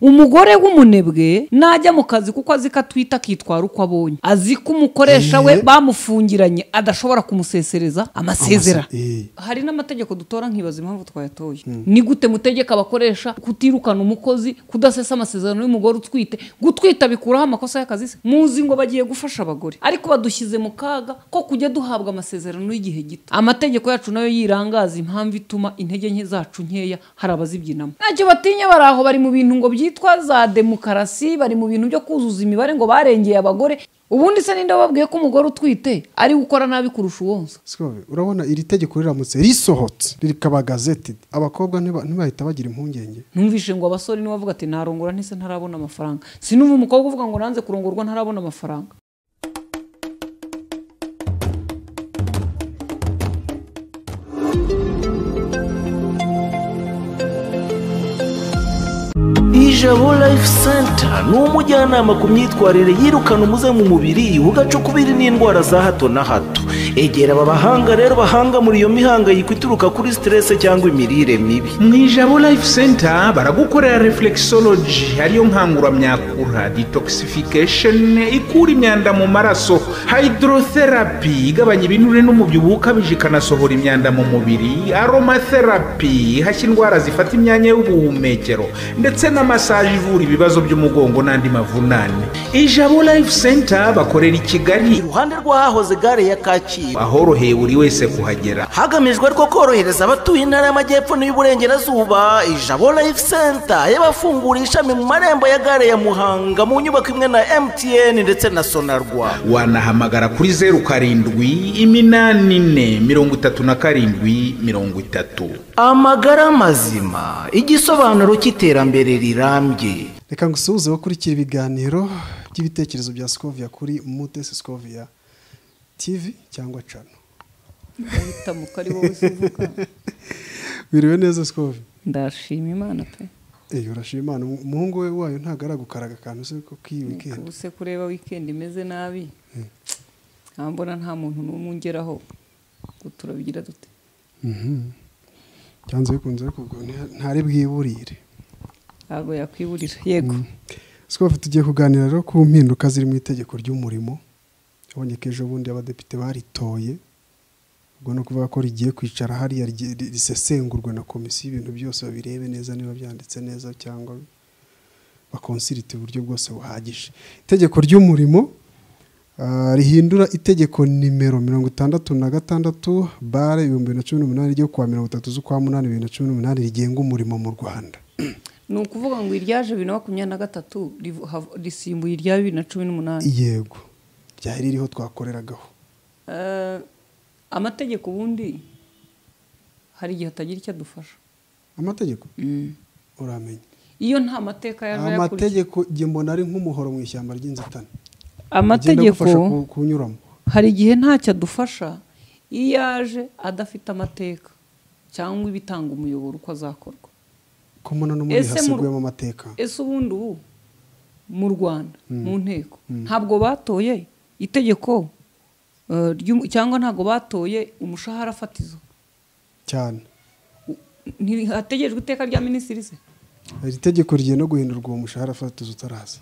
umugore w'umunebwe najya mu kazi kuko azi ko atwita akitwara uko abonye. Azi ko umukoresha we Eh. bamufungiranye adashobora kumusesereza amasezera. Amase- eh. hari n'amategeko dutora nkibaza impamvu twayatoye. Ni gute mutegeka abakoresha kutirukana umukozi kudasesa amasezerano y'umugore utwite? Gutwita bikuraho amakosa y'akazi se? Muzi ngo bagiye gufasha abagore. Ariko badushyize mu kaga ko kujya duhabwa amasezerano y'igihe gito. Amategeko yacu na yo yirangaza impamvu ituma intege nke zacu nkeya hari abazibyinamo. Ntacyo batinya bari aho bari mu bintu ngo byitwa za demokarasi bari mu bintu byo kuzuza imibare ngo barengeye abagore. Ubundi se ninde wababwiye ko umugore utwite ari gukora nabi kurusha uwonsa urabona iri tegeko riramutse risohotse rikaba gazeti abakobwa ntiba- ntibahita bagira impungenge. Numvishe ngo abasore ni we bavuga ati narongora ntise ntarabona amafaranga. Sinumva umukobwa uvuga ngo nanze kurongorwa ntarabona amafaranga. Ijabo life center. Ni umujyanama ku myitwarire yirukana umuze mu mubiri ugacukubiri n'indwara za hato na hato. Egera aba bahanga rero bahanga muri iyo mihangayiko ituruka kuri siterese cyangwa imirire mibi. Mu ijabo life center baragukorera reflexology. Ariyo nkanguramyakura detoxification ikura imyanda mu maraso hydrotherapy igabanya ibinure n'umubyibuho ukabije ikanasohora imyanda mu mubiri aromatherapy ihashya indwara zifata imyanya y'ubuhumekero ndetse na massage ivura ibibazo by'umugongo n'andi mavunane. Ijabo life center bakorera i kigali. Iruhande rw'ahahoze gare ya kacyiru. Ahoroheye buri wese kuhagera. Hagamijwe ariko korohereza abatuye intara y'amajyepfo n'iy'uburengerazuba ijabo life center yabafunguriye ishami mu marembo ya gare ya muhanga mu nyubako imwe na mtn ndetse na sonarwa. Wanahamagara kuri zeru karindwi iminani ine mirongo itatu na karindwi mirongo itatu. Amagara mazima. Igisobanuro cy'iterambere rirambye reka ngusuhuze bakurikira ibiganiro by'ibitekerezo bya sikovia kuri mutesi sikovia tv cyangwa cano uhitamuka ari wowe uvuga. Biriwe neza sikovia ndashima imana pe. Eee urashima imana. Umuhungu we wayo ntabwo aragukaraga akantu se ko k'iyi wikendi ubu se kureba wikendi imeze nabi. Nkambona nta muntu n'umwe ungeraho. Ngo turabigira dute? Byanze bikunze ariko ubwo nta- ntari bwiburire ntabwo yakwiburira yego. Sikovia tugiye kuganira rero ku mpinduka ziri mu itegeko ry'umurimo. Abonye ko ejo bundi abadepite baritoye. Ubwo ni ukuvuga ko rigiye kwicara hariya risesengurwa na komisiyo ibintu byose babirebe neza niba byanditse neza cyangwa bakonsirite uburyo bwose buhagije. Itegeko ry'umurimo ah, rihindura itegeko nimero mirongo itandatu na gatandatu bare ibihumbi bibiri na cumi n'umunani ryo kuwa mirongo itatu z'ukwa munani bibiri na cumi n'umunani rigenga umurimo mu rwanda. ni ukuvuga ngo iryaje bibiri na makumyabiri na gatatu risimbuye irya bibiri na cumi n'umunani. Yego ryari ririho twakoreragaho. Eh, amategeko ubundi hari igihe atagira icyo adufasha. Amategeko? Uramenya. Iyo nta mateka yaje ayakurikiye amategeko mbona ari nk'umuhoro mu ishyamba ry'inzitane. Amategeko hari igihe ntacyo adufasha iyo yaje adafite amateka cyangwa ibitanga umuyoboro uko azakorwa. Ko mbona no muri haseguyemo amateka ese ubundi ubu mu rwanda mu nteko. Ntabwo batoye itegeko ry'um- cyangwa ntabwo batoye umushahara fatizo. Cyane. Ntihategerejwe iteka rya minisitiri se? Iri tegeko rigiye no guhindurwa uwo mushahara fatizo utaraza.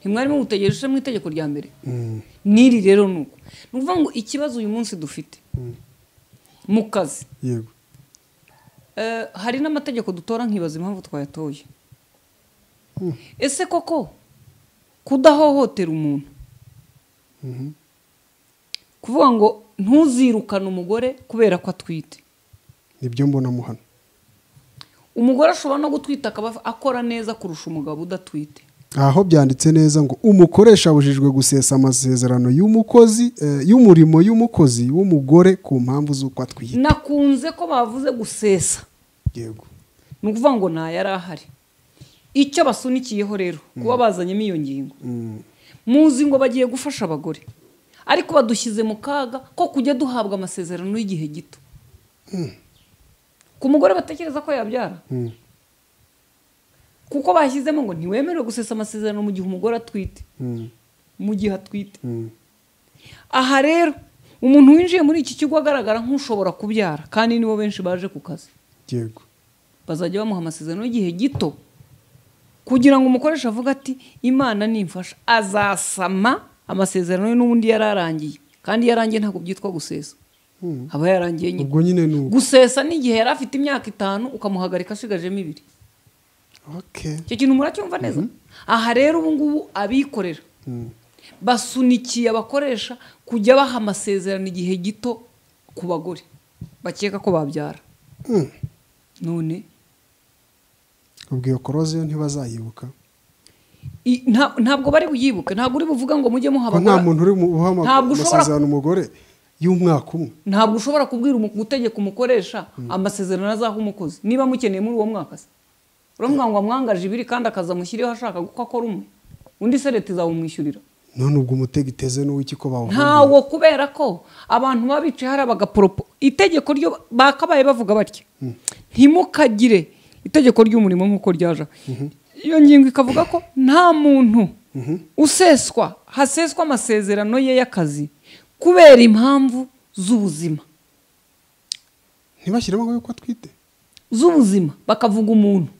Ntimwarimo mutegereje mu itegeko rya mbere? Mm, n'iri rero ni uko ni ukuvuga ngo ikibazo uyu munsi dufite mu kazi yego. Hari n'amategeko dutora nkibaza impamvu twayatoye ese koko kudahohotera umuntu kuvuga ngo ntuzirukane umugore kubera ko atwite ni byo mbonamo hano umugore ashobora no gutwita akaba akora neza kurusha umugabo udatwite aho byanditse neza ngo umukoresha abujijwe gusesa amasezerano y'umukozi y'umurimo y'umukozi w'umugore ku mpamvu z'uko atwite nakunze ko bavuze gusesa yego. Ni ukuvuga ngo nta yari ahari. Icyo basunikiyeho rero kuba bazanyemo iyo ngingo. Mm, muzi ngo bagiye gufasha abagore. Ariko badushyize mu kaga ko kujya duhabwa amasezerano y'igihe gito. Ku mugore batekereza ko yabyara? Mm, kuko bashyizemo ngo ntiwemerewe gusesa amasezerano mu gihe umugore atwite. Mm, mu gihe atwite. Mm. aha rero umuntu winjiye muri iki kigo agaragara nk'ushobora kubyara. Kandi nibo benshi baje ku kazi. Yego bazajya bamuha amasezerano y'igihe gito kugira ngo umukoresha avuge ati imana nimfasha. Azasama amasezerano ye n'ubundi yari arangiye kandi iyo arangiye ntabwo byitwa gusesa. Aba yarangiye nyine. Gusesa n'igihe yari afite imyaka itanu ukamuhagarika ashigajemo ibiri. Okay icyo kintu muracyumva neza? Aha rero ubu ngubu abikorera. Basunikiye abakoresha kujya baha amasezerano igihe gito ku bagore. Bakeka ko babyara. None. Ubwo iyo koroze yo ntibazayibuka. Ntabwo bari buyibuke ntabwo uri buvuga ngo mujye muha ko nta muntu uri amasezerano umugore y'umwaka umwe. Ntabwo ushobora kubwira gutegeka umukoresha amasezerano azaha umukozi. Niba mukeneye muri uwo mwaka se. Uravuga ngo amwangaje ibiri kandi akaza amushyiriyeho ashaka ko akora umwe. Undi se leta izawumwishyurira none ubwo umutego iteze n'uw'iki ko bawuhungiye. Ntawo kubera ko abantu baba bicaye hari bagaporopo itegeko ryo bakabaye bavuga batya ntimukagire itegeko ry'umurimo nk'uko ryaje iyo ngingo ikavuga ko nta muntu useswa haseswa amasezerano ye y'akazi kubera impamvu z'ubuzima. Ntibashyiremo ngo yuko atwite. Z'ubuzima bakavuga umuntu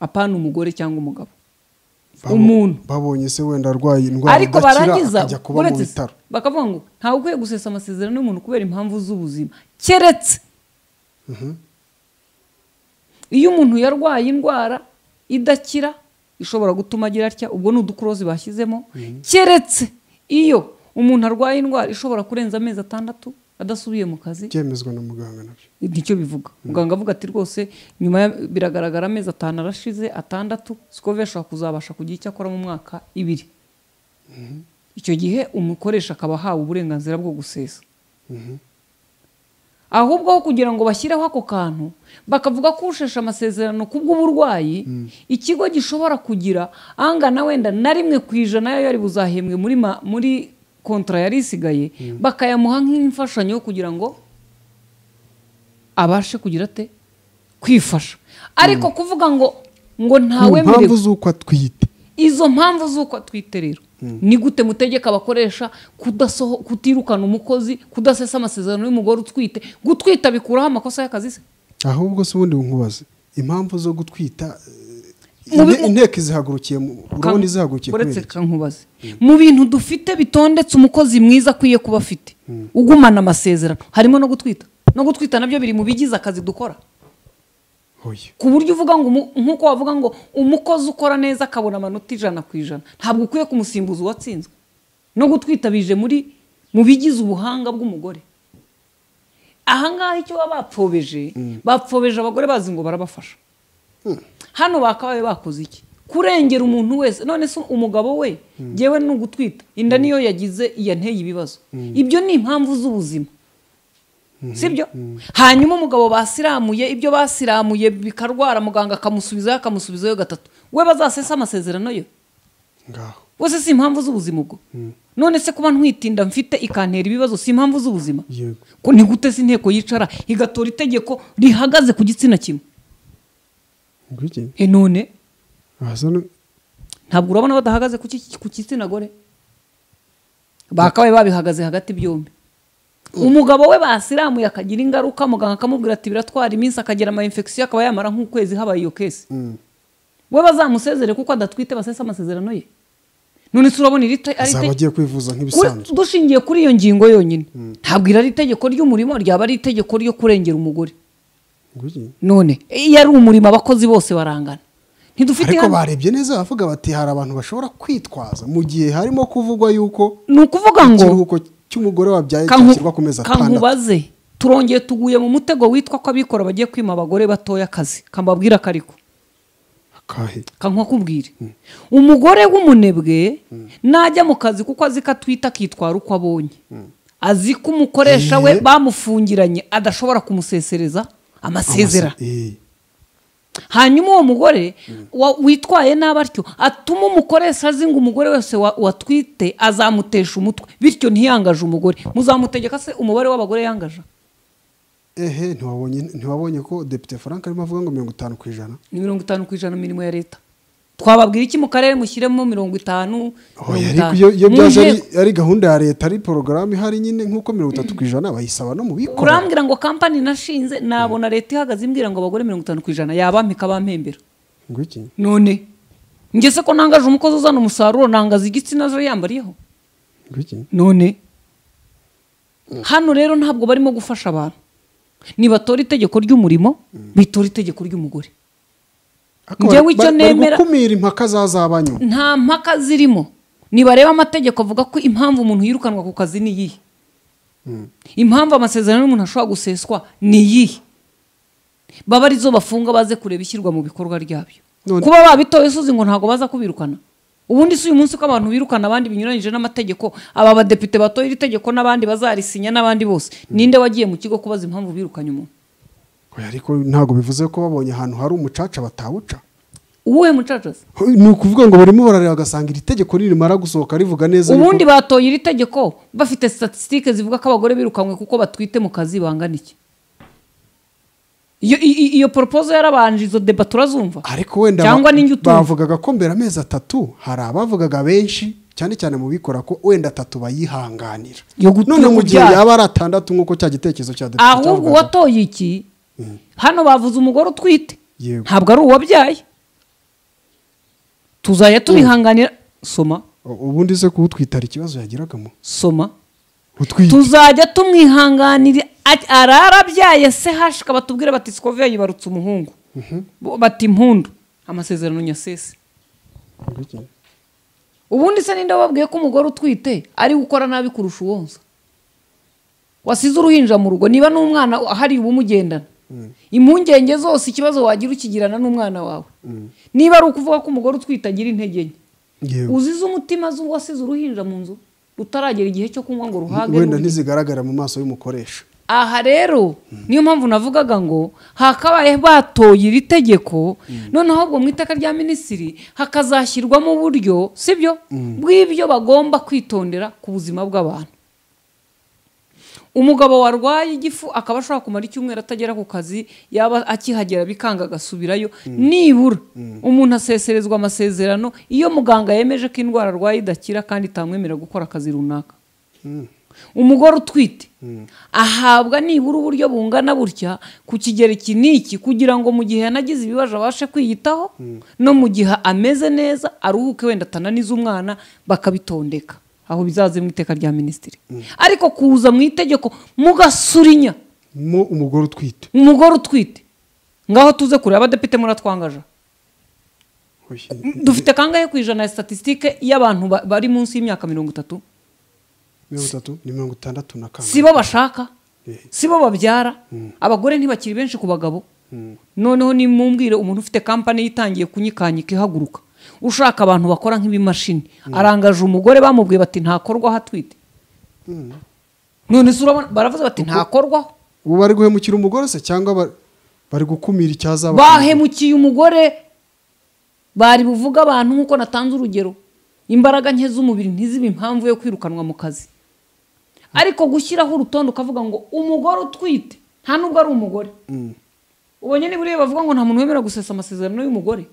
apana umugore cyangwa umugabo. Umuntu. Babonye se wenda arwaye indwara ariko barangiza. bakavuga ngo ntawe ukwiye gusesa amasezerano y'umuntu kubera impamvu z'ubuzima. Keretse iyo umuntu yarwaye indwara idakira ishobora gutuma agira atya? Ubwo ni udukurozi bashyizemo. Keretse iyo umuntu arwaye indwara ishobora kurenza amezi atandatu adasubiye mu kazi. Byemezwa na muganga na byo. Nicyo bivuga. Muganga avuga ati rwose nyuma biragaragara amezi atanu arashize atandatu sikove ashobora kuzabasha kugira icyo akora mu mwaka ibiri. Icyo gihe umukoresha akaba ahawe uburenganzira bwo gusesa. Ahubwo aho kugira ngo bashyireho ako kantu bakavuga ko usheshe amasezerano ku bw'uburwayi ikigo gishobora kugira angana wenda na rimwe ku ijana yari buzahembwe muri kontara yari isigaye bakayamuha nk'imfashanyo yo kugira ngo abashe kugira ate kwifasha. Ariko kuvuga ngo ngo ntawemerewe z'uko atwite. Izo mpamvu z'uko atwite rero. Ni gute mutegeka abakoresha kutirukana umukozi kudasesa amasezerano y'umugore utwite? Gutwita bikuraho amakosa y'akazi se? Ahubwo se ubundi nkubaze impamvu zo gutwita inteko izihagurukiye urabona izihagurukiye kubera uretse kankubaze. Mu bintu dufite bitondetse umukozi mwiza akwiye kuba afite. Ugumana amasezerano. Harimo no gutwita. No gutwita na byo biri mu bigize akazi dukora. Ku buryo uvuga ngo nk'uko wavuga ngo umukozi ukora neza akabona amanota ijana ku ijana. Ntabwo ukwiye kumusimbuza uwatsinzwe. No gutwita bije muri mu bigize ubuhanga bw'umugore. Ahangaha icyo baba bapfobeje bapfobeje abagore bazi ngo barabafasha. Hano bakabaye bakoze iki? Kurengera umuntu wese. None se umugabo we ngewe ni ugutwita inda niyo yagize yanteye ibibazo. Ibyo ni impamvu z'ubuzima. Sibyo? Hanyuma umugabo basiramuye ibyo basiramuye bikarwara muganga akamusubizayo akamusubizayo gatatu. We bazasesa amasezerano yo? Wese si impamvu z'ubuzima ubwo? None se kuba ntwitinda mfite ikantera ibibazo si impamvu z'ubuzima? Ko ni gute se inteko yicara igatora itegeko rihagaze ku gitsina kimwe? E none ntabwo urabona badahagaze ku gitsina gore bakabaye babihagaze hagati byombi. Umugabo we basiramuye akagira ingaruka muganga akamubwira ati biratwara iminsi akagira ama infection akaba yamara nk'ukwezi habaye iyo kesi Mm. we bazamusezere kuko adatwite basesa amasezerano ye. None se urabona iri azaba agiye kwivuza nk'ibisanzwe. Dushingiye kuri iyo ngingo yonyine. Ntabwo iri ari itegeko ry'umurimo ryaba ari itegeko ryo kurengera umugore. None. Iyo ari umurimo abakozi bose barangana. Ntidufite ariko barebye neza bavuga bati hari abantu bashobora kwitwaza. Mu gihe harimo kuvugwa yuko ni ukuvuga ngo ikiruhuko cy'umugore wabyaye cyashyirwa ku mezi atandatu. kankubaze turongeye tuguye mu mutego witwa ko abikora bagiye kwima abagore batoya akazi. Kambabwira ko ariko. Akahe? Kankakubwire umugore w'umunebwe najya mu kazi kuko azi ko atwita akitwara uko abonye. Azi ko umukoresha we bamufungiranye adashobora kumusesereza amasezera Eh, hanyuma uwo mugore wa- witwaye nabi atyo atuma umukoresha azi ngo umugore wese wa- watwite azamutesha umutwe. Bityo ntiyangaje umugore. Muzamutegeka se umubare w'abagore yangaje? Ehe ntiwabonye ntiwabonye ko depite frank arimo avuga ngo mirongo itanu ku ijana. Ni mirongo itanu ku ijana imirimo ya leta. Twababwira iki mu karere mushyiremo mirongo itanu? Ariko iyo byaje ari- gahunda ya leta ari porogaramu ihari nyine nk'uko mirongo itatu ku ijana bayisaba no mu bikorera. Urambwira ngo kampani nashinze nabona leta ihagaze imbwira ngo abagore mirongo itanu ku ijana ngo iki? None. Njye se ko nangaje umukozi uzana umusaruro nangaza igitsina aje yambariyeho? None. Hano rero ntabwo barimo gufasha abantu. Nibatora itegeko ry'umurimo bitora itegeko ry'umugore. Njyewe icyo nemera- gukumira impaka zazaba nyuma nta mpaka zirimo. Nibareba amategeko avuga ko impamvu umuntu yirukanwa ku kazi ni iyihe. Impamvu amasezerano y'umuntu ashobora guseswa ni iyihe? Baba ari zo bafunga baze kureba ishyirwa mu bikorwa ryabyo. Kuba babitoye suzi ngo ntabwo baza kubirukana. Ubundi si uyu munsi ko abantu birukana abandi binyuranyije n'amategeko aba badepite batoye iri tegeko n'abandi bazarisinya n'abandi bose. Ninde wagiye mu kigo kubaza impamvu birukanye umuntu? Ariko ntabwo bivuze ko babonye ahantu hari umucaca batawuca? Uwuhe mucacazi ni ukuvuga ngo barimo barareba bagasanga iri tegeko nirimara gusohoka rivuga neza ubundi batoye iri tegeko bafite statisitike zivuga ko abagore birukanywe kuko batwite mu kazi bangana iki? Iyo poropozo yarabanje izo deba turazumva ariko wenda bavugaga ko mbere amezi atatu hari abavugaga benshi cyane cyane mu bikora ko wenda atatu bayihanganira. None mu gihe yaba ari atandatu nk'uko cya gitekerezo cya depite ahubwo uwatoye iki? Hano bavuze umugore utwite. Ntabwo ari uwabyaye. Tuzajya tubihanganira. Soma. Ubundi se kuwutwita hari ikibazo yagiragamo? Soma. Tuzajya tumwihanganira. Ararabyaye se hashika batubwire bati sikoviya yibarutse umuhungu. Bo- bati impundu. Amasezerano nyasese. Ubundi se ninde wababwiye ko umugore utwite ari gukora nabi kurusha uwonsa wasize uruhinja mu rugo. Niba n'umwana hari ubumugendana impungenge zose ikibazo wagira ukigirana n'umwana wawe. Niba ari ukuvuga ko umugore utwite agira intege nke. Uzize umutima z'uwasize uruhinja mu nzu rutaragera igihe cyo kunywa ngo ruhage wenda ntizigaragara mu maso y'umukoresha. Aha rero niyo mpamvu navugaga ngo hakabaye batoye iri tegeko noneho ahubwo mu iteka rya minisitiri hakazashyirwamo uburyo sibyo? Bw'ibyo bagomba kwitondera ku buzima bw'abantu. Umugabo warwaye igifu akaba ashobora kumara icyumweru atagera ku kazi yaba akihagera bikanga agasubirayo nibura. Umuntu aseserezwa amasezerano iyo muganga yemeje ko indwara arwaye idakira kandi itamwemerera gukora akazi runaka. Umugore utwite. Ahabwa nibura uburyo bungana butya ku kigero iki n'iki kugira ngo mu gihe yanagize ibibazo abashe kwiyitaho no mu gihe ameze neza aruhuke wenda atananiza umwana bakabitondeka. Aho bizaze mu iteka rya minisitiri. Ariko kuza mu itegeko mugasurinya mo umugore utwite. Umugore utwite. Ngaho tuze kureba abadepite muratwangaja. Oya, dufite kangahe ku ijana ya statisitike y'abantu ba- bari munsi y'imyaka mirongo itatu? Mirongo itatu ni mirongo itandatu na kane si bo bashaka. Eh. si bo babyara abagore ntibakiri benshi ku bagabo. Noneho nimumbwire umuntu ufite kampani yitangiye kunyikanyika ihaguruka. Ushaka abantu bakora nk'ibimashini. Arangaje umugore bamubwiye bati ntakorwaho atwite none baravuze bati ntakorwaho ubu bari guhemukira umugore se cyangwa ba- bari gukumira icyazaba bahemukiye umugore bari buvuga abantu nk'uko natanze urugero. Imbaraga nke z'umubiri ntizibe impamvu yo kwirukanwa mu kazi. Ariko gushyiraho urutonde ukavuga ngo umugore utwite. Nta nubwo ari umugore. Ubonye niba uriya bavuga ngo nta muntu wemera gusesa amasezerano y'umugore.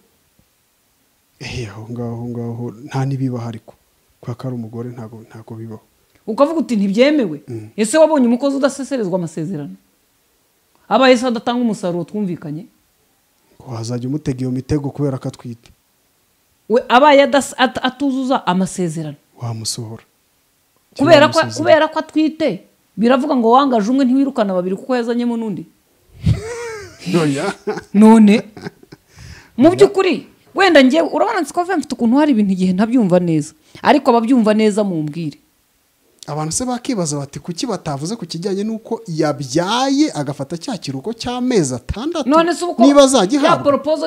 Aho ngaho aho ngaho nta n'ibibaho ariko. Kubera ko ari umugore ntabwo ntabwo bibaho. Ukavuga uti ntibyemewe. Ese wabonye umukozi udaseserezwa amasezerano? Abaye se adatanga umusaruro twumvikanye? Ngo wazajya umutega iyo mitego kubera ko atwite we abaye atuzuza amasezerano. Wamusohora. Kubera ko atwite. Biravuga ngo wangaje umwe ntiwirukana babiri kuko yazanyemo n'undi. None? Mu by'ukuri wenda ngewe urabona nsikove mfite ukuntu hari ibintu igihe ntabyumva neza. Ariko ababyumva neza mumbwire. Abantu se bakibaza bati kuki batavuze ku kijyanye n'uko yabyaye agafata cya kiruhuko cy'amezi atandatu? None se uko niba ya poropozo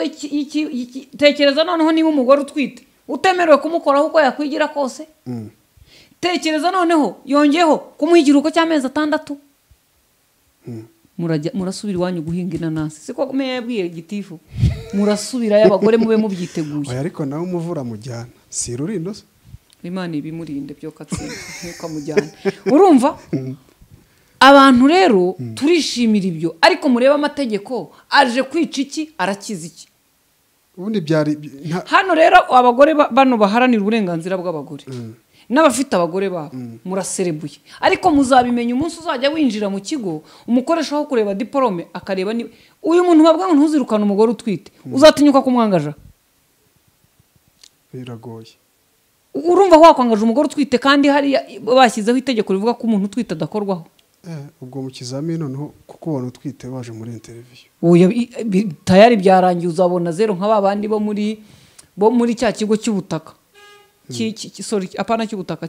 tekereza noneho niba umugore utwite. Utemerewe kumukoraho uko yakwigira kose? Tekereza noneho yongeyeho kumuha ikiruhuko cy'amezi atandatu? Murajya murasubira iwanyu guhinga inanasi. Siko meya yabwiye gitifu. Murasubirayo abagore mube mubyiteguye ariko nawe umuvura mujyana. Si rurindo se imana ibimurinde byo katsinda ntukamujyane urumva? Abantu rero turishimira ibyo. Ariko murebe amategeko aje kwica iki arakiza iki? Ubundi byari nta- hano rero abagore ba- bano baharanira uburenganzira bw'abagore. N'abafite abagore babo. Muraserebuye ariko muzabimenya umunsi uzajya winjira mu kigo umukoresha aho kureba diporome akareba niba uyu muntu babwa ngo ntuzirukane umugore utwite. Uzatinyuka kumwangaja? Biragoye. Urumva wakwangaje umugore utwite kandi hariya bashyizeho itegeko rivuga ko umuntu utwite adakorwaho? Eh, ubwo mu kizamini noneho kuko ubona utwite waje muri interiviyu tayari byarangiye uzabona zero nka ba bandi bo muri bo muri cya kigo cy'ubutaka. Apana cy'ubutaka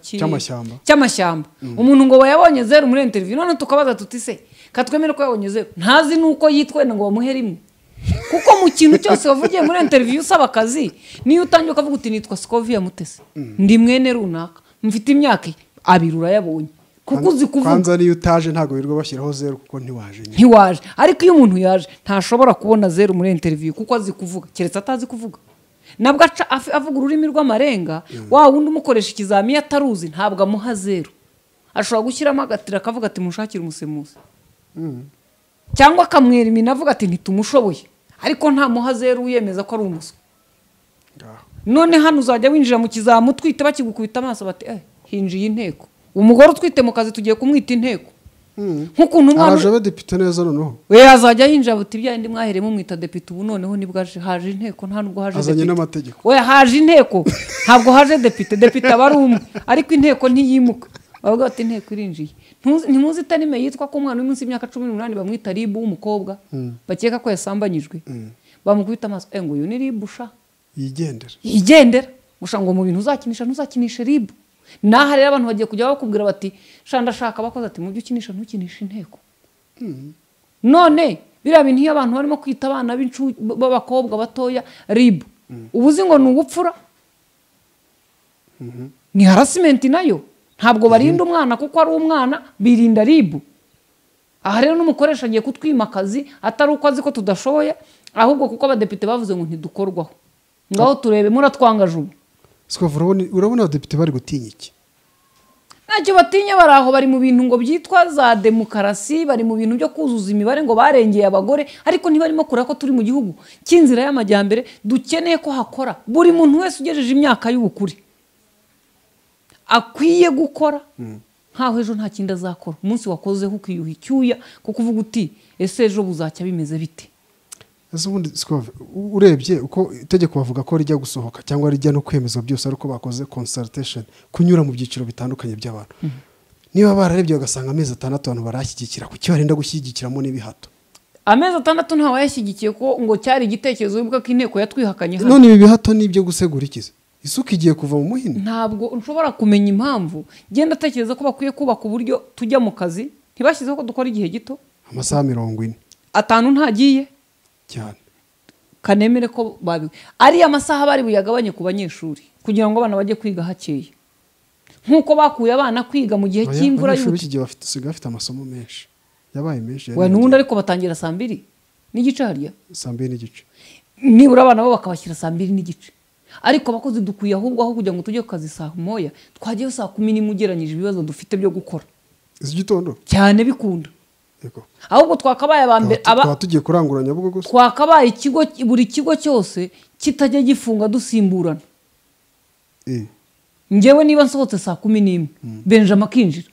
Cy'amashyamba. umuntu ngo yabonye zeru muri interview. None tukabaza tuti se. Katwemere ko yabonye zeru. Ntazi nuko yitwa wenda ngo bamuhe rimwe kuko mu kintu cyose wavugiye muri interview usaba akazi niyo utangiye ukavuga uti nitwa Scovia Mutesi. Ndi mwene runaka. Mfite imyaka abiri urayabonye. Kuko uzi kuvuga kwanza niyo utaje ntabwo birirwa bashyiraho zeru kuko ntiwaje ntiwaje. Ariko iyo umuntu yaje ntashobora kubona zeru muri interiviyu kuko azi kuvuga. Keretse atazi kuvuga. Nabwo avuga ururimi rw'amarenga wa wundi umukoresha ikizami iyo ataruzi ntabwo amuha zeru. Ashobora gushyiramo agatira akavuga ati mushakire umusemuzi. Cyangwa akamwera imina avuga ati ntitumushoboye. Ariko ntamuha zeru yemeza ko ari umuswa. Ngaho none hano uzajya winjira mu kizamu utwite bakigukubita amaso bati eh hinjiye inteko. Umugore utwite mu kazi tugiye kumwita inteko. Nk'ukuntu umwana araje abadepite neza noneho. We azajya yinjira buti bya ndi mwahereye mumwita depite ubu noneho ni bwo aje haje inteko nta nubwo haje azanye n'amategeko. We haje inteko? Ntabwo haje depite depite aba ari umwe. Ariko inteko ntiyimuka. Bavuga bati inteko irinjiye. Ntimuzi itanime yitwa ko umwana uri munsi y'imyaka cumi n'umunani bamwita ribu w'umukobwa bakeka ko yasambanyijwe. Bamukubita amaso eh ngo uyu ni ribu sha? Yigendera yigendera gusa ngo mu bintu uzakinisha ntuzakinishe ribu naha rero abantu bagiye kujya bakubwira bati sha ndashaka abakozi. Ati mu byo ukinisha ntukinishe inteko. None biriya bintu iyo abantu barimo kwita abana b'abakobwa batoya ribu uba uzi ngo ni ubupfura ni harasimenti na yo. Ntabwo barinda umwana kuko ari umwana birinda ribu aha rero n'umukoresha agiye kutwima akazi atari uko azi ko tudashoboye ahubwo kuko abadepite bavuze ngo ntidukorwaho. Ngaho turebe muratwangaje ubu. Urabona abadepite bari gutinya iki? Ntacyo batinya bari aho bari mu bintu ngo byitwa za demokarasi bari mu bintu byo kuzuza imibare ngo barengeye abagore ariko ntibarimo kureba ko turi mu gihugu. Cy'inzira y'amajyambere dukeneye ko hakora. Buri muntu wese ugejeje imyaka y'ubukure. Akwiye gukora. Nkaho ejo nta kindi azakora. Umunsi wakozeho ukiyuha icyuya kuko uvuga uti ese ejo buzacya bimeze bite? Ese ubundi urebye uko itegeko bavuga ko rijya gusohoka cyangwa rijya no kwemezwa byose ari uko bakoze consultation kunyura mu byiciro bitandukanye by'abantu. Niba bararebye bagasanga amezi atandatu abantu barashyigikira kuki barinda gushyigikiramo n'ibihato? Amezi atandatu ntawayashyigikiye ko ngo cyari igitekerezo wibuka ko inteko yatwihakanye hano. None ibi bihato ni ibyo gusegura ikiza isuka igiye kuva mu muhini. Ntabwo nshobora kumenya impamvu. Genda atekereza ko bakwiye kubaka uburyo tujya mu kazi. Ntibashyizeho ko dukora igihe gito. Amasaha mirongo ine. Atanu ntagiye. Cyane. Kanemere ko babi ariya masaha bari buyagabanye ku banyeshuri kugira ngo abana bajye kwiga hakeye nk'uko bakuye abana kwiga mu gihe cy'imvura abanyeshuri y'ubuti b'iki gihe bafite amasomo menshi. Yabaye menshi we n'ubundi ariko batangira saa mbiri n'igice hariya. Saa mbiri n'igice. Nibura abana bo bakabashyira saa mbiri n'igice. Ariko abakozi dukwiye ahubwo aho kugira ngo tujye ku kazi saa moya twagiyeho saa kumi n'imwe ugereranyije ibibazo dufite byo gukora. Izi gitondo? Cyane bikunda. Ahubwo twakabaye aba mbere twaba tugiye kurangura nyabugogo gusa. twakabaye ikigo buri kigo cyose kitajya gifunga dusimburana. Eh, ngewe niba nsohotse saa kumi n'imwe benjamin akinjira.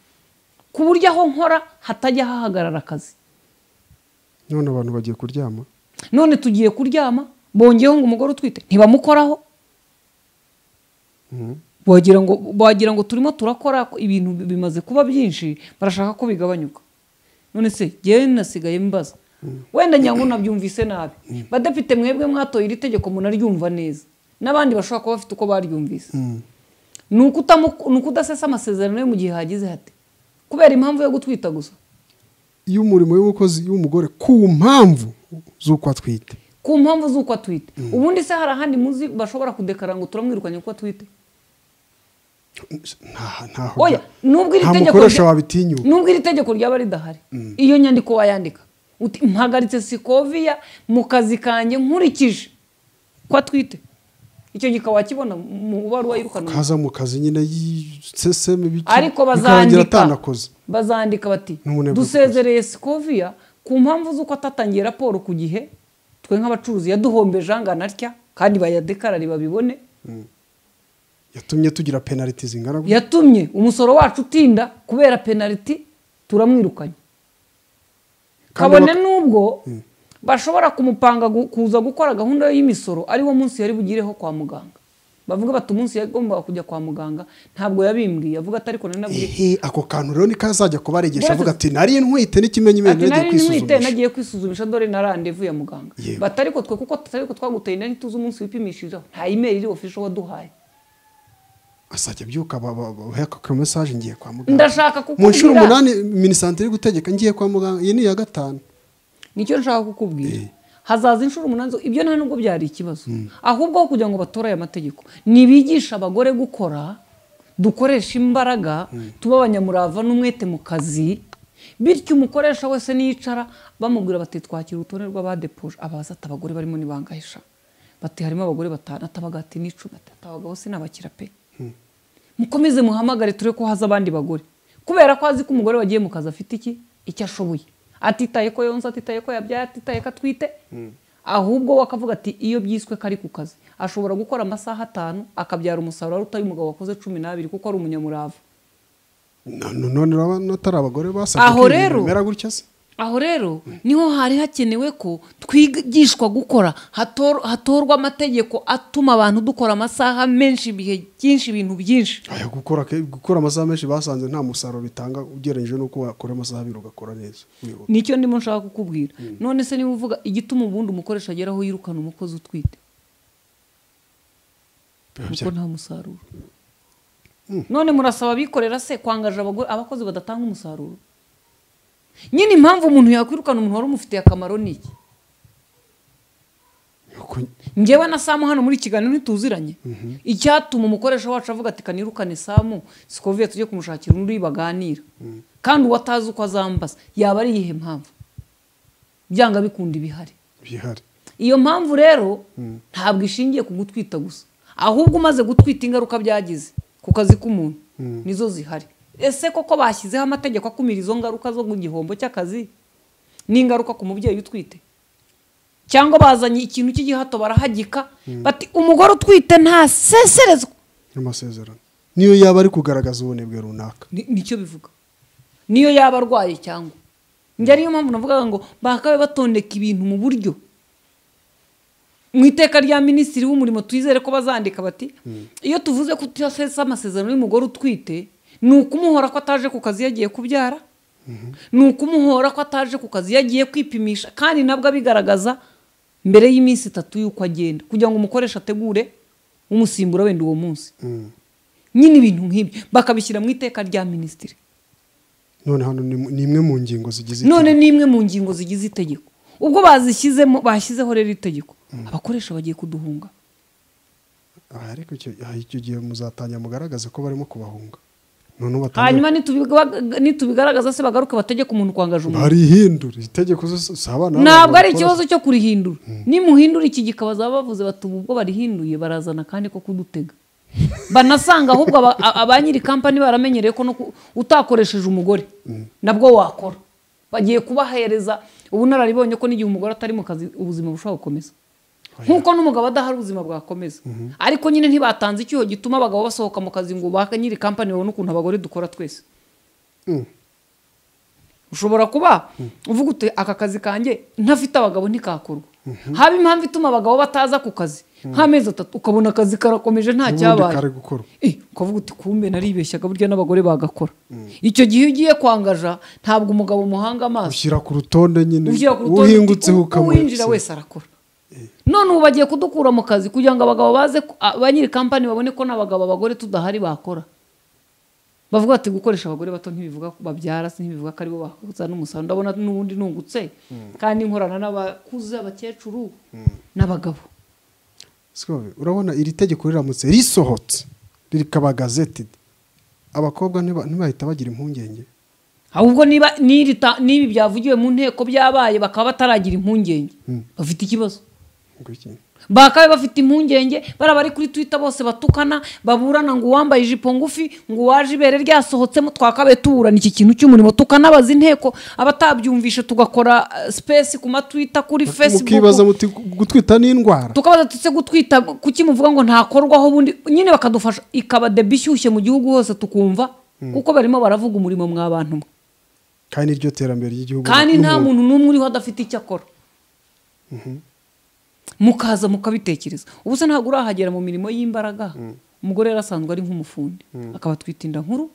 Ku buryo aho nkora hatajya hahagarara akazi. None abantu bagiye kuryama? None tugiye kuryama bongeyeho ngo umugore utwite ntibamukoraho. Wagira ngo wagira ngo turimo turakora ibintu bimaze kuba byinshi barashaka ko bigabanyuka. None se ngewe nasigaye mbaza wenda nyango nabyumvise nabi. Badafite mwebwe mwatoye iri tegeko munaryumva neza. N'abandi bashobora kuba bafite uko baryumvise. Ni uko utamu- ni uko udasesa amasezerano yo mu gihe hagize hate kubera impamvu yo gutwita gusa. Iyo umurimo w'umukozi w'umugore ku mpamvu z'uko atwite. Ku mpamvu z'uko atwite. Ubundi se hari ahandi muzi bashobora kudekara ngo turamwirukanye ko atwite? Nta- mukoresha wabitinyuka. nubwo iri tegeko ryaba ridahari iyo nyandiko wayandika mpagaritse sikoviya mu kazi kanjye nkurikije. Ko atwite icyo gika wakibona mu baruwa yirukana kaza mu kazi nyine y'iseseme ariko bazandika bazandika bati dusezereye sikoviya ku mpamvu z'uko atatangiye raporo ku gihe twe nk'abacuruzi yaduhombeje angana atya kandi bayadekarare babibone yatumye tugira penaliti zingana gutya yatumye umusoro wacu utinda kubera penaliti turamwirukanye. Kabone n'ubwo bashobora kumupanga kuza gukora gahunda y'imisoro ari wo munsi yari bugireho kwa muganga. Bavuga bati umunsi yagombaga kujya kwa muganga ntabwo yabimbwiye. Avuga ati ariko nari nabwiye ehe ako kantu rero niko azajya kubaregesha avuga ati nari ntwite n'ikimenyimenyi ati nagiye kwisuzumisha nagiye kwisuzumisha dore na randevu ya muganga. Yewe. bati ariko twe kuko tutari ko twaguteye nari tuzi umunsi wipimishirijeho nta imeri iri ofisho waduhaye. Azajya abyuka ako mesaje ngiye kwa muganga. Ndashaka mu nshuro kukubwira. umunani minisante iri gutegeka ngiye kwa muganga iyi ni iya gatanu. Nicyo nshaka kukubwira. Hazaza inshuro umunani ibyo nta nubwo byari ikibazo. Ahubwo aho kugira ngo batore aya mategeko nibigisha abagore gukora dukoresha imbaraga tuba abanyamurava n'umwete mu kazi bityo umukoresha wese niyicara bamubwira bati twakira urutonde rw'abadepoje abaza ati abagore barimo nibangahisha. Bati harimo abagore batanu atabaga ati n'icumi ati abagabo sinabakira pe. Mukomeze muhamagare ture ko haza abandi bagore. Kubera ko azi ko umugore wagiye mu kazi afite iki? Icyo ashoboye. Atitaye ko yonsa atitaye ko yabyaye atitaye ko atwite. Ahubwo we akavuga ati iyo byiswe ko ari ku kazi. Ashobora gukora amasaha atanu akabyara umusaruro aruta y'umugabo wakoze cumi n'abiri kuko ari umunyamurava. No- no- none urabona atari abagore basabye Aho ko gutya se? Aho rero ni ho hari hakenewe ko twigishwa gukora. Hator- hatorwa amategeko atuma abantu dukora amasaha menshi ibihe byinshi ibintu byinshi. Aya gukora amasaha menshi basanze nta musaruro bitanga ugereranyije n'uko wakora amasaha abiri ugakora neza. Nicyo ndimo nshaka kukubwira. None se niba uvuga igituma ubundi umukoresha ageraho yirukana umukozi utwite? Kuko nta musaruro. None murasaba abikorera se kwangaje abakozi badatanga umusaruro? Nyine impamvu umuntu yakwirukana umuntu wari umufitiye akamaro ni iki? Njyewe na samu hano muri kiganiro ntituziranye. Icyatuma umukoresha wacu avuga ati kanirukane samu. Sikoviye tujye kumushakira undi baganira kandi uwo atazi uko azambaza yaba ari iyihe mpamvu? Byanga bikunda ibihari. Bihari. Iyo mpamvu rero ntabwo ishingiye ku gutwita gusa. Ahubwo umaze gutwita ingaruka byagize ku kazi k'umuntu nizo zihari. Ese koko bashyizeho amategeko akumira izo ngaruka zo mu gihombo cy'akazi? N'ingaruka ku mubyeyi utwite. Cyangwa bazanye ikintu cy'igihato barahagika bati umugore utwite ntaseserezwa. N'amasezerano niyo yaba ari kugaragaza ubunebwe runaka. Ni- ni cyo bivuga. Niyo yaba arwaye cyangwa? Njye ariyo mpamvu navugaga ngo bakabe batondeka ibintu mu buryo. Mu iteka rya minisitiri w'umurimo twizere ko bazandika bati iyo tuvuze ko tutasesa amasezerano y'umugore utwite ni ukumuhora ko ataje ku kazi yagiye kubyara. Ni ukumuhora ko ataje ku kazi yagiye kwipimisha. Kandi nabwo abigaragaza mbere y'iminsi itatu y'uko agenda. Kugira ngo umukoresha ategure umusimbura wenda uwo munsi. Nyine ibintu nk'ibyo. Bakabishyira mu iteka rya minisitiri. None hano ni imwe mu ngingo zigize none itegeko. ni imwe mu ngingo zigize itegeko. Ubwo bazishyizemo bashyizeho rero itegeko. Abakoresha bagiye kuduhunga. Aha ariko icyo aha, icyo gihe muzatangira mugaragaze ko barimo kubahunga. Hanyuma nitubiga- nitubigaragaza se bagaruke bategeka umuntu kwangaje umuntu? Barihindura itegeko si abana ntabwo ari ikibazo cyo kurihindura. Nimuhindura iki gikaba bazaba bavuze bati ubu ubwo barihinduye barazana kandi ko kudutega. Banasanga ahubwo aba- a- ba nyiri kampani baramenyereye ko utakoresheje umugore nabwo wakora. Bagiye kubahereza. Ubunararibonye ko n'igihe umugore atari mu kazi ubuzima bushobora gukomeza. Nk'uko n'umugabo adahari ubuzima bwakomeza. Ariko nyine ntibatanze icyuho gituma abagabo basohoka mu kazi ngo ba nyiri kampani babone ukuntu abagore dukora twese. Mm. ushobora kuba uvuga uti aka kazi kanjye ntafite abagabo ntikakorwa haba impamvu ituma abagabo bataza ku kazi? Nk'amezi atatu ukabona akazi karakomeje nta cyabaye. Eh, ukavuga uti kumbe naribeshyaga burya n'abagore bagakora. Icyo gihe iyo ugiye kwangaja ntabwo umugabo muhanga amaso. Ushyira ku rutonde nyine. Ushyira ku rutonde uhingutseho uti, u- uwinjira wese arakora. None ubu bagiye kudukura mu kazi kugira ngo abagabo baze ba nyiri kampani babone ko n'abagabo abagore tudahari bakora. Bavuga bati gukoresha abagore bato ntibivuga ko babyara si ntibivuga ko ari bo bahuza n'umusaruro. Ndabona n'ubundi nungutse. Kandi nkorana n'abakuze abakecuru n'abagabo. Sikobe, urabona iri tegeko riramutse risohotse rikaba gazetedi abakobwa ntiba- ntibahita bagira impungenge. Ahubwo niba n'ibi byavugiwe mu nteko byabaye bakaba bataragira impungenge. Bafite ikibazo? Bakabe bafite impungenge bari bari kuri twita bose batukana baburana ngo uwambaye ijipo ngufi ngo uwaje ibere ryasohotsemo twakabaye tuburana. Iki kintu cy'umurimo tukanabaza inteko abatabyumvishe tugakora eh, space ku matwita kuri facebook. mukibaza muti gutwita n'indwara? Tukabaza tutse gutwita kuki muvuga ngo ntakorwaho ubundi? Nyine bakadufasha ikaba debe ishyushye mu gihugu hose tukumva kuko barimo baravuga umurimo mwa bantu mwe kandi niryo terambere ry'igihugu kandi nta muntu n'umwe uriho adafite icyo akora. Mukaza mukabitekereza. Ubu se ntabwo urahagera mu mirimo y'imbaraga? Umugore yari asanzwe ari nk'umufundi. Akaba atwita inda nkuru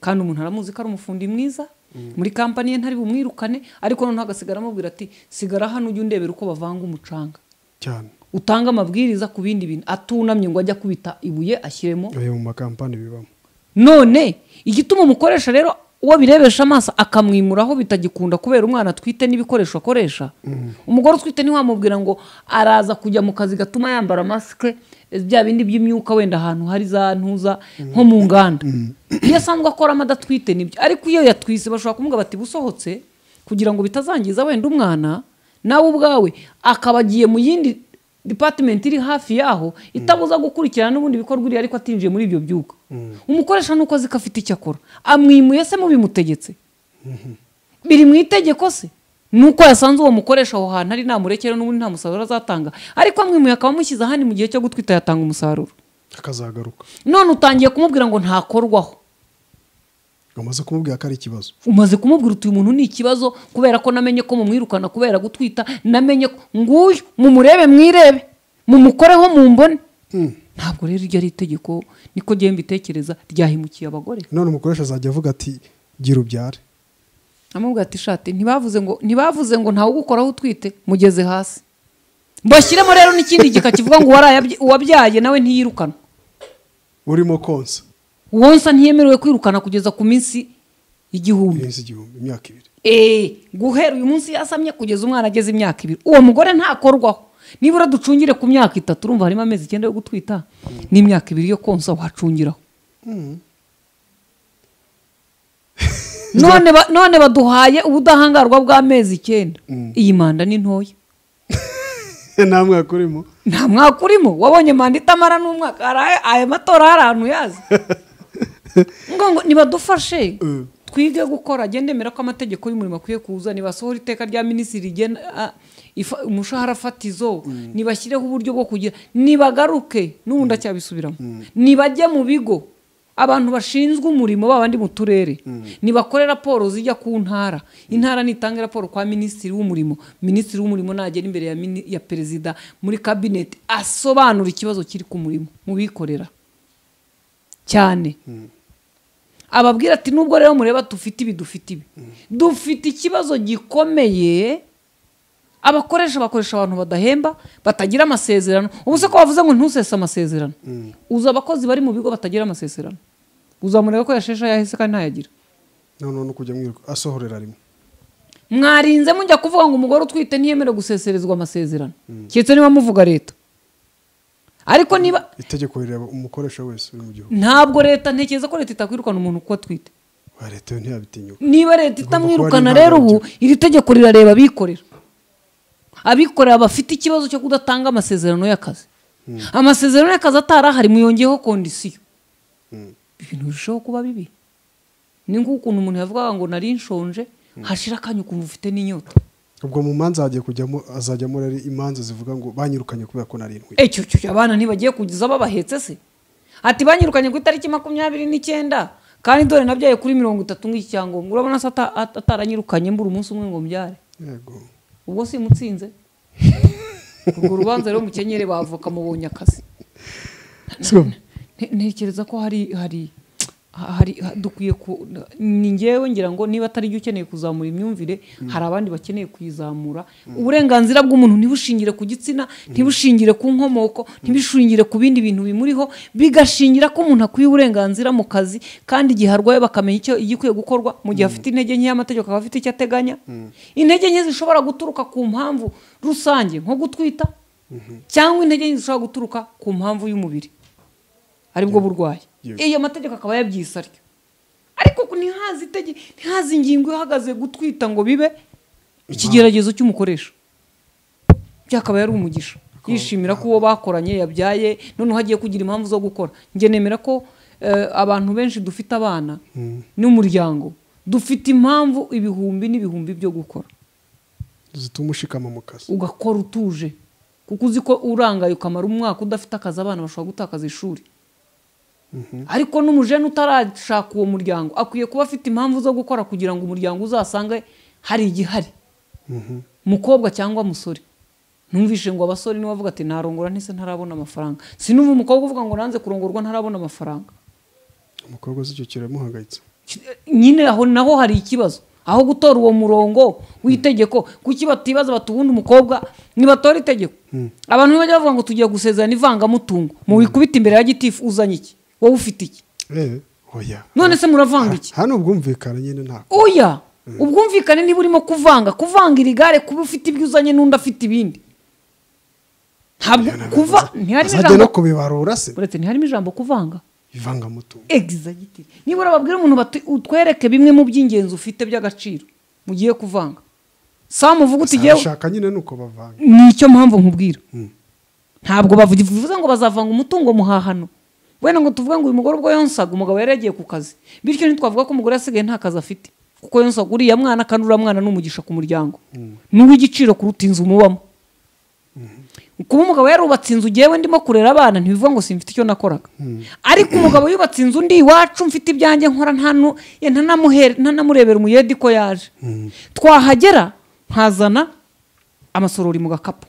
kandi umuntu aramuzi ko ari umufundi mwiza. Muri kampani ye ntari bumwirukane ariko noneho agasigara amubwira ati sigara hano ujye undebera uko bavanga umucanga. Cyane. Utanga amabwiriza ku bindi bintu. Atunamye ngo ajye akubita ibuye ashyiremo. Ayo mu makampani bibamo. None igituma umukoresha rero uwo birebesha amaso akamwimuraho bitagikunda kubera umwana atwite n'ibikoresho akoresha. Umugore utwite ntiwamubwira ngo araza kujya mu kazi gatuma yambara masike bya bindi by'imyuka wenda ahantu hari za ntuza nko mu nganda. Iyo asanzwe akoramo adatwite ni byo ariko iyo yatwise bashobora kumubwira bati busohotse kugira ngo bitazangiza wenda umwana nawe ubwawe. Akaba agiye mu yindi dipatimenti iri hafi yaho itabuza gukurikirana n'ubundi bikorwa uriya ariko atinjiye muri ibyo byuka. Umukoresha nuko azi ko afite icyo akora. Amwimuye se mubimutegetse biri mu itegeko se? Nuko yasanze uwo mukoresha aho hantu ari namurekera n'ubundi nta musaruro azatanga. Ariko amwimuye akaba amushyize ahandi mu gihe cyo gutwita yatanga umusaruro. Akazagaruka. None utangiye kumubwira ngo ntakorwaho. Umaze kumubwira ko ari ikibazo. Umaze kumubwira uti uyu muntu ni ikibazo kubera ko namenye ko mumwirukana kubera gutwita namenye ko nguyu mumurebe mwirebe. Mumukoreho mumbone. Ntabwo rero iryo ari itegeko niko ngiye mbitekereza ryahimukiye abagore. None umukoresha azajya avuga ati gira ubyare. Amubwira ati shati ntibavuze ngo ntibavuze ngo ntawe ugukoraho utwite mugeze hasi. Mbashyiremo rero n'ikindi gika kivuga ngo uwabyaye nawe ntiyirukanwa urimo konsa. Wonsa ntiyemerewe kwirukana kugeza ku minsi igihumbi imyaka ibiri. Eee guhera uyu munsi yasamye kugeza umwana ageze imyaka ibiri. Uwo mugore ntakorwaho. Nibura ducungire ku myaka itatu urumva harimo amezi icyenda yo gutwita? N'imyaka ibiri yo konsa wacungiraho. None ba- none baduhaye ubudahangarwa bw'amezi icyenda. Iyi manda ni ntoya. Nta mwaka urimo. Nta mwaka urimo. Wabonye manda itamara n'umwaka aya- matora hari ahantu yazi ngo nibadufashe. Mm. twige gukora agende ko amategeko y'umurimo akwiye kuza nibasohora iteka rya minisitiri rigena ah, umushahara fatizo. Nibashyireho uburyo bwo kugira nibagaruke n'ubu ndacyabisubiramo nibajye mu bigo abantu bashinzwe umurimo babandi mu turere. Nibakore raporo zijya ku ntara. Intara nitanga raporo kwa minisitiri w'umurimo. Minisitiri w'umurimo nagera imbere ya perezida muri kabineti asobanura ikibazo kiri ku murimo mu bikorera. Cyane. Ababwira ati nubwo rero mureba dufite ibi dufite ibi. Dufite ikibazo gikomeye abakoresha bakoresha abantu badahemba batagira amasezerano. Ubu se ko bavuze ngo ntusese amasezerano? Uzi abakozi bari mu bigo batagira amasezerano? Uzamureba ko yasheshe yahise kandi ntayagira? Noneho no kujya mwiruka asohorera rimwe. Mwarinze mujya kuvuga ngo umugore utwite ntiyemerewe guseserezwa amasezerano. Keretse niba muvuga leta. Ariko niba itegeko rireba umukoresha wese uri mu gihugu. Ntabwo leta ntekereza ko leta itakwirukana umuntu kuko atwite. Leta yo ntiyabitinyuka. Niba leta itamwirukana rero ubu iri tegeko rirareba abikorera. Abikorera bafite ikibazo cyo kudatanga amasezerano y'akazi. Amasezerano y'akazi atarahari muyongeyeho kondisiyo. Ibintu birushaho kuba bibi. Ni nk'ukuntu umuntu yavugaga ngo nari nshonje hashira akanya ukumva ufite n'inyota. Ubwo mu manza hagiye kujyamo hazajyamo rero imanza zivuga ngo banyirukanye kubera ko nari intwi ecyo cyo abana ntibagiye kugeza babahetse se? Ati banyirukanye ku itariki makumyabiri n'icyenda kandi dore nabyaye kuri mirongo itatu nk'iki cyangombwa urabona se ata- ata- ataranyirukanye mbura umunsi umwe ngo mbyare? Yego. Ubwo simutsinze urwo rubanza rero mukenyere bavoka mubonye akazi. Ntekereza ko hari hari hari ha- dukwiye ku ni ngewe ngira ngo niba atari byo ukeneye kuzamura imyumvire hari abandi bakeneye kuyizamura. Uburenganzira bw'umuntu ntibushingire ku gitsina ntibushingire ku nkomoko ntibishingire ku bindi bintu bimuriho bigashingira ko umuntu akwiye uburenganzira mu kazi kandi igihe arwaye bakamenya icyo igikwiye gukorwa mu gihe afite intege nke y'amategeko akaba afite icyo ateganya. Intege nke zishobora guturuka ku mpamvu rusange nko gutwita cyangwa intege nke zishobora guturuka ku mpamvu y'umubiri. Aribwo burwayi. Iyo mategeko akaba yabyise atyo ariko ntihaze ingingo ihagaze gutwita ngo bibe ikigeragezo cy'umukoresha. Byakabaye ari umugisha. Yishimira ko uwo bakoranye yabyaye noneho hagiye kugira impamvu zo gukora. Njye nemera ko eh, abantu benshi dufite abana n'umuryango dufite impamvu ibihumbi n'ibihumbi byo gukora. Zituma ushikama mu kazi. Ugakora utuje. Kuko uzi ko urangaye ukamara umwaka udafite akazi abana bashobora gutakaza ishuri. Ariko n'umujene utarashaka uwo muryango akwiye kuba afite impamvu zo gukora kugira ngo umuryango uzasange hari igihari. Mukobwa cyangwa musore. Ntumvishe ngo abasore niba bavuga ati narongora ntise ntarabona amafaranga. Sinumva umukobwa uvuga ngo nanze kurongorwa ntarabona amafaranga. Umukobwa uzi icyo kiramuhangayitse nyine aho naho hari ikibazo. Aho gutora uwo murongo w'itegeko kuki batibaza bati ubundi umukobwa nibatora itegeko? Abantu bajya bavuga ngo tugiye gusezerana ivangamutungo. Mu wikubita imbere ya gitifu uzanye iki? Wowe ufite iki eh oya. None se muravanga iki hano ubwumvikane nyine nta oya! Ubwumvikane niba urimo kuvanga. Kuvangira igare kuba ufite ibyo uzanye n'undi afite ibindi. Ntabwo kuva ntiharimo azajya no ijambo kubibarura se. Uretse ntiharimo ijambo kuvanga. Ivangamutungo egizagitire nibura babwira umuntu utwereke bimwe mu by'ingenzi ufite by'agaciro mugiye kuvanga. Samu uvuga uti ashaka nyine nuko bavanga. Ni icyo mpamvu nkubwira. Ntabwo bavuga bivuze ngo bazavanga umutungo muhahano. Wenda ngo tuvuge ngo uyu mugore ubwo yonsaga umugabo yari yagiye ku kazi. Bityo ntitwavuga ko umugore yasigaye nta kazi afite. Kuko yonsaga uriya mwana kandi uriya mwana ni umugisha ku muryango. Ni uw'igiciro kuruta inzu mubamo. Kuba umugabo yarubatse inzu ngewe ndimo kurera abana ntibivuga ngo simfite icyo nakoraga. Ariko umugabo yubatse inzu ndi iwacu mfite ibyanjye nkora ntanamurebera umuyedi ko yaje. Twahagera nkazana amasorori mu gakapu.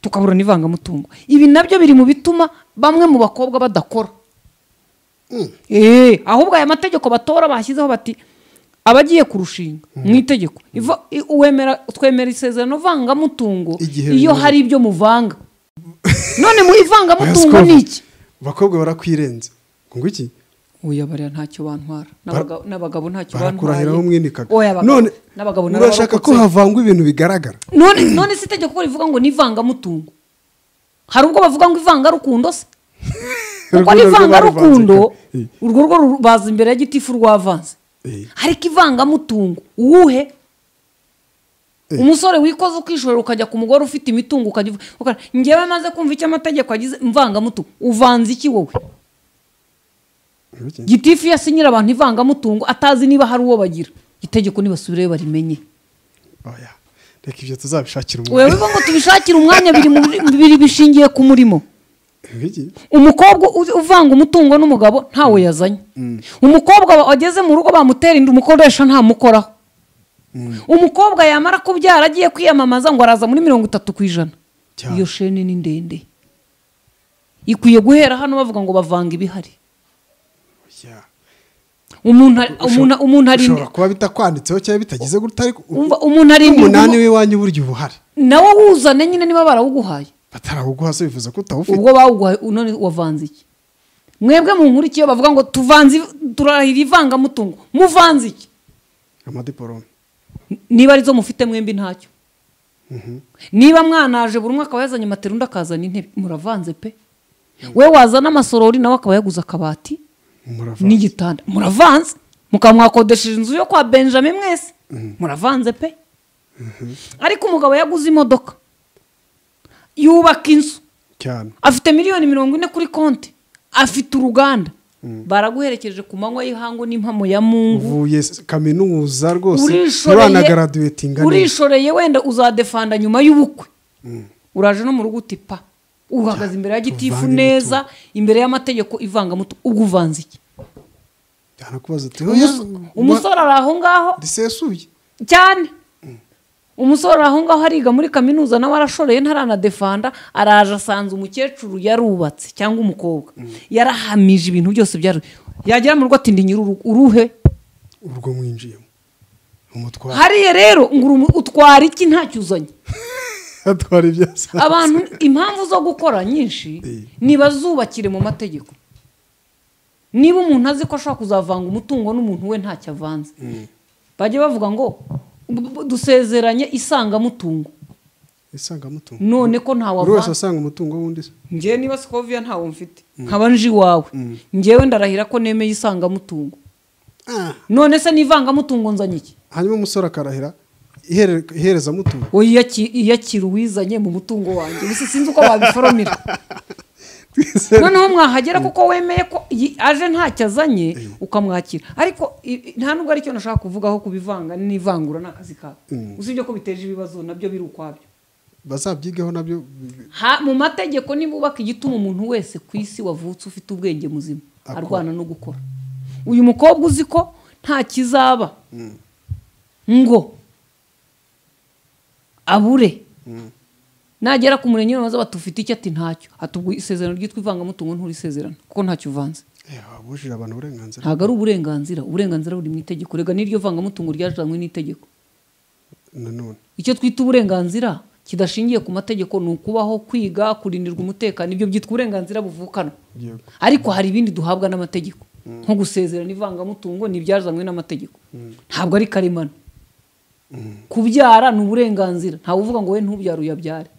Tukabura n'ivangamutungo ibi na byo biri mu bituma bamwe mu bakobwa badakora. Eh, ahubwo aya mategeko batora bashyizeho bati abagiye kurushinga mu itegeko iva- i- uwemera twemera isezerano vangamutungo iyo hari ibyo muvanga. None mu ivangamutungo ni iki abakobwa barakwirenze ngo iki? Oya bariya ntacyo bantwara. N'abaga- n'abagabo ntacyo abagabo- none urashaka ko havangwa ibintu bigaragara? None none si itegeko ko rivuga ngo ni ivangamutungo hari ubwo bavuga ngo ivangarukundo se? Kuko n'ivangarukundo urwo rwo rubaza imbere ya gitifu rwavanze. Ariko ivangamutungo uwuhe? Umusore wikoze ukishorera ukajya ku mugore ufite imitungo ukajya ngewe maze kumva icyo amategeko agize mvangamutungo uvanze iki wowe? Gitifu yasinyira abantu ivangamutungo atazi niba hari uwo bagira. Itegeko nibasubireyo barimenye. Oya. Reka ibyo tuzabishakira umwanya. Bivuga ngo tubishakire umwanya biri bishingiye ku murimo. Umukobwa uvanga umutungo n'umugabo ntawe yazanye. Umukobwa wa- wageze mu rugo bamutera inda umukoresha ntamukoraho. Umukobwa yamara kubyara agiye kwiyamamaza ngo araza muri mirongo itatu ku ijana. Iyo sheni ni ndende. Ikwiye guhera hano bavuga ngo bavanga ibihari. Umuntu ari- ushobora kuba bitakwanditseho cyangwa bitagize gutya ariko umuntu arinda umunani w'iwanyu burya uba uhari nawe wuzane nyine niba barawuguhaye. Batarawuguha se bifuza ko utawufite? Ubwo bawuguhaye none wavanze iki? Mwebwe mu nkuru iyo bavuga ngo tuvanze turahira ivangamutungo. Muvanze iki? Amadiporome niba ari zo mufite mwembi ntacyo. Niba mwanaje buri umwe akaba yazanye matera undi akazana intebe. Muravanze pe. We wazana amasorori nawe akaba yaguze akabati. N'igitanda. Muravanze. Mukaba mwakodesheje inzu yo kwa benjamin mwese. Muravanze pe. Ariko umugabo yaguze imodoka. Yubaka inzu. Cyane. Afite miliyoni mirongo ine kuri konti. Afite uruganda. Baraguherekeje ku manywa y'ihangu n'impamo ya mungu. Uvuye kaminuza rwose. Urishoreye wenda uzadefanda nyuma y'ubukwe. Uraje no mu rugo uti pa. Uhagaze imbere ya gitifu neza imbere y'amategeko ivangamutu ubwo uvanze iki? Yanakubaza ati Umus- "Oya, umusore ari aho ngaho. Risesuye cyane. Umusore ari aho ngaho ariga muri kaminuza nawe arashoreye ntaranadefanda araje asanze umukecuru yarubatse cyangwa umukobwa. Yarahamije ibintu byose byari yagera mu rugo ati ndi nyir'urugo uruhe? Urwo mwinjiyemo. Umutwara hariya rero ngo utwara iki? Ntacyo uzanye atwara ibyasa abantu impamvu zo gukora nyinshi ntibazubakire mu mategeko. Niba umuntu azi ko ashobora kuzavanga umutungo n'umuntu we ntacyo avanze. Bajya bavuga ngo "Bu- bu- dusezeranye isangamutungo. Isangamutungo. None ko buri wese asanga umutungo w'undi se? Ngewe niba sikoviya ntawo mfite. Nkaba nje iwawe. Ngewe ndarahira ko nemeye isangamutungo. Ah, none se n'ivangamutungo nzanye iki hanyuma umusore akarahira. Iherezamutungo. Iyakira uwizanye mu mutungo wanjye. Gusa sinzi uko babiforomira noneho mwahagera kuko wemeye ko aje ntacyo azanye ukamwakira. Ariko nta nubwo ari cyo nashaka kuvugaho kubivanga n'ivangura ni akazi kawe usibye ko biteje ibibazo na byo biri ukwabyo. Bazabyigeho na byo Ha- mu mategeko nibubaka igituma umuntu wese ku isi wavutse ufite ubwenge muzima. Arwana no gukora. Uyu mukobwa uzi ko nta kizaba. Ngo abure. Nagera ku murenge maze batufite icyo ati ntacyo? Atubwo isezerano ryitwa ivangamutungo nturisezerano kuko ntacyo uvanze. Eh, wabujije abantu uburenganzira. Ntabwo ari uburenganzira. Uburenganzira buri mu itegeko. Rega n'iryo vangamutungo ryajanywe n'itegeko. Nanone. Icyo twita uburenganzira kidashingiye ku mategeko ni ukubaho kwiga kurindirwa umutekano. Ibyo byitwa uburenganzira buvukana. Ariko hari ibindi duhabwa n'amategeko. Nko gusezerana ivangamutungo ni ibyazanywe n'amategeko. Ntabwo ari karemano. Kubyara ni uburenganzira. Ntawe uvuga ngo we ntubyare uyabyare.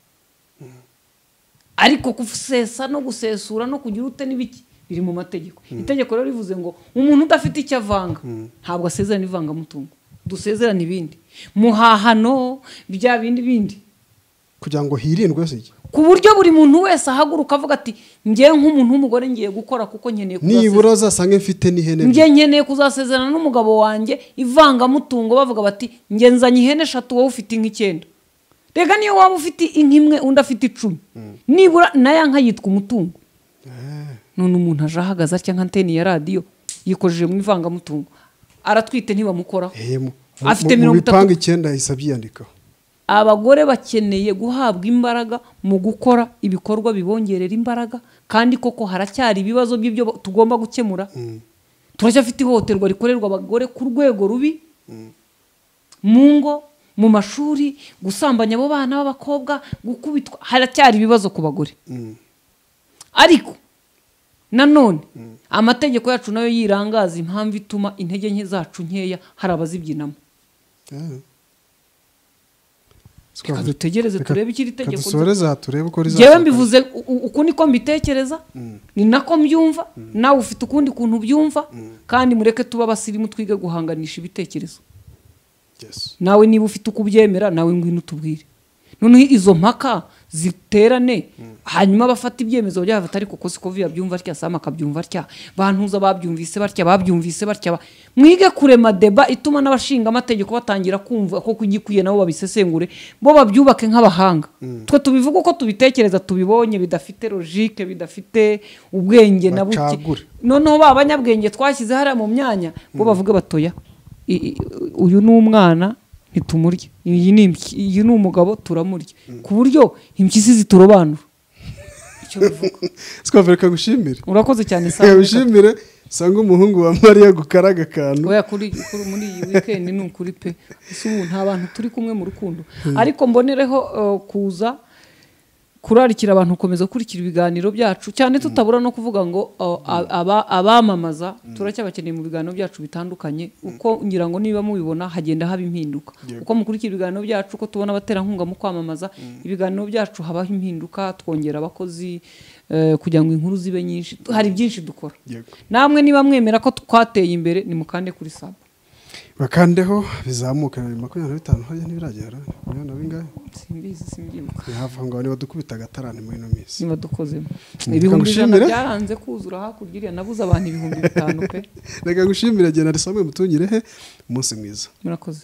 Ariko gusesa no gusesura no kugira ute n'ibiki biri mu mategeko. Itegeko rero rivuze ngo umuntu udafite icyo avanga ntabwo asezerana ivangamutungo dusezerana ibindi. Muhahano bya bindi bindi. Kugira ngo hirindwe se? Ku buryo buri muntu wese ahaguruka avuga ati njye nk'umuntu w'umugore ngiye gukora kuko nkeneye nibura uzasange mfite n'ihene njye nkeneye kuzasezerana n'umugabo wanjye ivangamutungo. Bavuga bati njye nzanye ihene eshatu wowe ufite inka icyenda. Rega niyo waba ufite inka imwe undi afite icumi. Nibura na yo nka yitwa umutungo. None umuntu aje ahagaze atya nka anteni ya radiyo yikojeje mu ivangamutungo. Aratwite ntibamukoraho. Eh, mu- Afite mu- mu mirongo itatu. bipangu icyenda ahise abyiyandikaho. Abagore bakeneye guhabwa imbaraga mu gukora ibikorwa bibongerera imbaraga kandi koko haracyari ibibazo by'ibyo tugomba gukemura? Turacyafite ihohoterwa rikorerwa abagore ku rwego rubi? Mu ngo mu mashuri gusambanya abo bana b'abakobwa gukubitwa haracyari ibibazo ku bagore. Ariko nanone amategeko yacu na yo yirangaza impamvu ituma intege nke zacu nkeya hari abazibyinamo. Eh. Dutegereze Reka- turebe ikiri reka tegeko dusoreze aha turebe uko ngewe rizasohoka. mbivuze uku niko mbitekereza ni nako mbyumva nawe ufite ukundi kuntu byumva kandi mureke tuba abasirimu twige guhanganisha ibitekerezo. Nawe niba ufite uko ubyemera nawe ngwino utubwire. Noneho izo mpaka ziterane. Hanyuma bafata ibyemezo byabafata ariko ko siko viya byumva atya sama akabyumva atya bantuza babyumvise batya babyumvise batya ba- mwige kurema deba ituma n'abashinga amategeko batangira kumva ko kugikwiye nabo babisesengure bo babyubake nk'abahanga. Twe tubivuga uko tubitekereza tubibonye bidafite logike bidafite ubwenge na buke. Noneho ba banyabwenge twashyize hariya mu myanya bo bavuge batoya I- i- uyu ni umwana ntitumurya iyi ni umugabo turamurya ku buryo impyisi ziturobanura icyo bivuga. Sikava reka gushimire urakoze cyane Sam. gushimire usanga umuhungu wa mariya gukaraga akantu. Oya kuri kuri- muri iyi weekend ni ukuri pe. Ese ubu nta bantu turi kumwe mu rukundo. Ariko mbonereho uh, kuza kurarikira abantu gukomeza gukurikira ibiganiro byacu cyane tutabura no kuvuga ngo aba- abamamaza turacyabakeneye mu biganiro byacu bitandukanye uko ngira ngo niba mubibona hagenda haba impinduka. Uko mukurikira ibiganiro byacu uko tubona abaterankunga mu kwamamaza ibiganiro byacu habaho impinduka twongera abakozi eh, kugira ngo inkuru zibe nyinshi hari byinshi dukora. Namwe niba mwemera ko twateye imbere nimukande kuri saba bakandeho bizamuka na makumyabiri na bitanu. Hariya ntibiragera makumyabiri na bingahe simbizi simbyibuka hafi aho ngaho niba dukubita agatarane muri ino minsi. Niba dukozemo Reka ibihumbi ijana byaranze kuzura hakurya iriya. Nabuze abantu ibihumbi bitanu pe. Reka gushimire genda risamwe mutungire he? Umunsi mwiza. Murakoze.